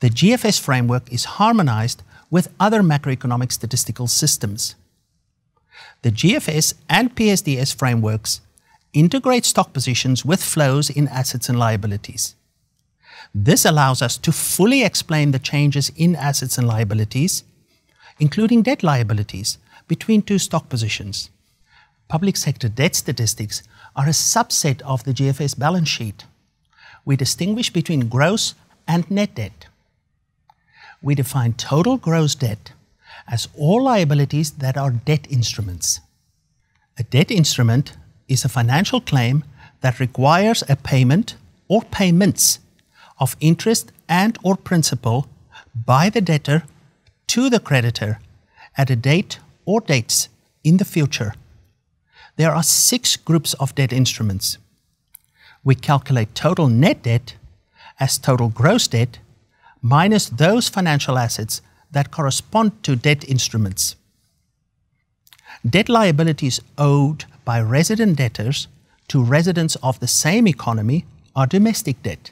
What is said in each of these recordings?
The GFS framework is harmonized with other macroeconomic statistical systems. The GFS and PSDS frameworks integrate stock positions with flows in assets and liabilities. This allows us to fully explain the changes in assets and liabilities, including debt liabilities, between two stock positions. Public sector debt statistics are a subset of the GFS balance sheet. We distinguish between gross and net debt. We define total gross debt as all liabilities that are debt instruments. A debt instrument is a financial claim that requires a payment or payments of interest and or principal by the debtor to the creditor at a date or dates in the future. There are six groups of debt instruments. We calculate total net debt as total gross debt minus those financial assets that correspond to debt instruments. Debt liabilities owed by resident debtors to residents of the same economy are domestic debt.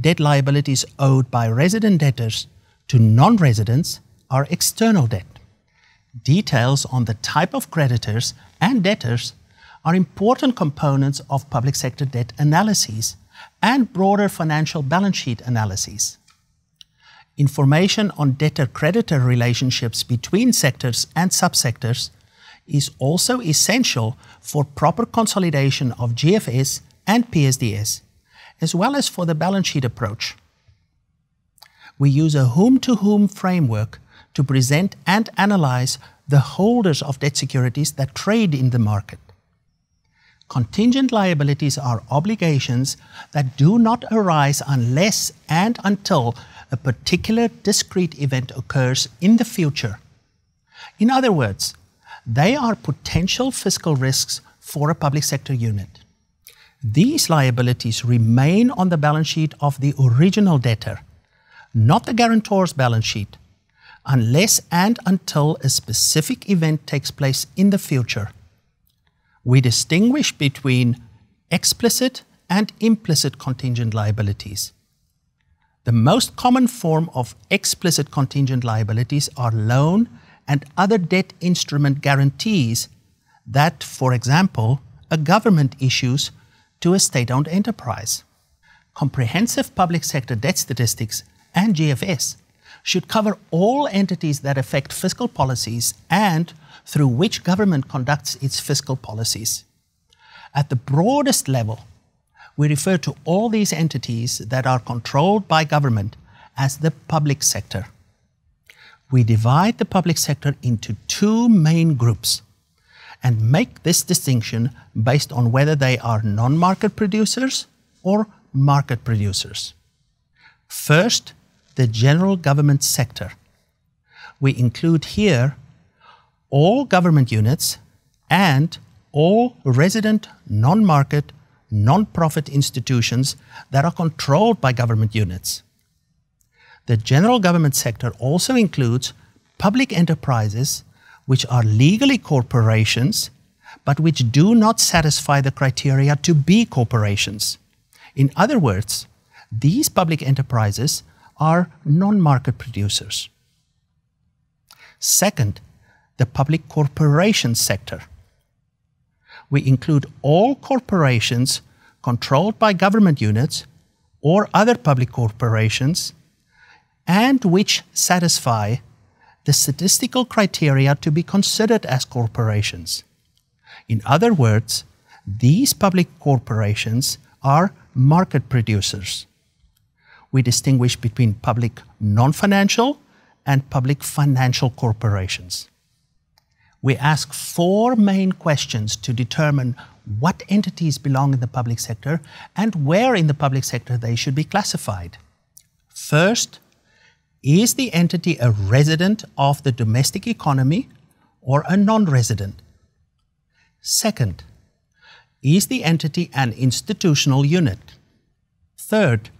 Debt liabilities owed by resident debtors to non residents are external debt. Details on the type of creditors and debtors are important components of public sector debt analyses and broader financial balance sheet analyses. Information on debtor creditor relationships between sectors and subsectors is also essential for proper consolidation of GFS and PSDS, as well as for the balance sheet approach. We use a whom to whom framework to present and analyze the holders of debt securities that trade in the market. Contingent liabilities are obligations that do not arise unless and until a particular discrete event occurs in the future. In other words, they are potential fiscal risks for a public sector unit. These liabilities remain on the balance sheet of the original debtor, not the guarantor's balance sheet, unless and until a specific event takes place in the future. We distinguish between explicit and implicit contingent liabilities. The most common form of explicit contingent liabilities are loan and other debt instrument guarantees that, for example, a government issues to a state owned enterprise. Comprehensive public sector debt statistics and GFS should cover all entities that affect fiscal policies and through which government conducts its fiscal policies. At the broadest level, we refer to all these entities that are controlled by government as the public sector. We divide the public sector into two main groups and make this distinction based on whether they are non market producers or market producers. First, the general government sector. We include here all government units and all resident non market non-profit institutions that are controlled by government units. The general government sector also includes public enterprises which are legally corporations but which do not satisfy the criteria to be corporations. In other words, these public enterprises are non-market producers. Second, the public corporation sector we include all corporations controlled by government units or other public corporations and which satisfy the statistical criteria to be considered as corporations. In other words, these public corporations are market producers. We distinguish between public non financial and public financial corporations we ask four main questions to determine what entities belong in the public sector and where in the public sector they should be classified. First, is the entity a resident of the domestic economy or a non resident? Second, is the entity an institutional unit? Third,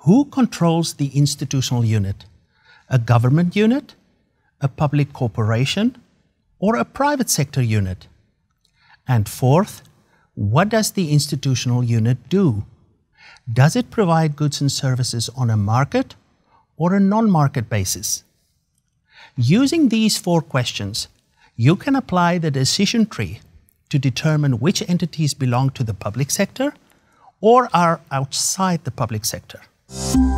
who controls the institutional unit? A government unit? A public corporation? or a private sector unit? And fourth, what does the institutional unit do? Does it provide goods and services on a market or a non market basis? Using these four questions, you can apply the decision tree to determine which entities belong to the public sector or are outside the public sector you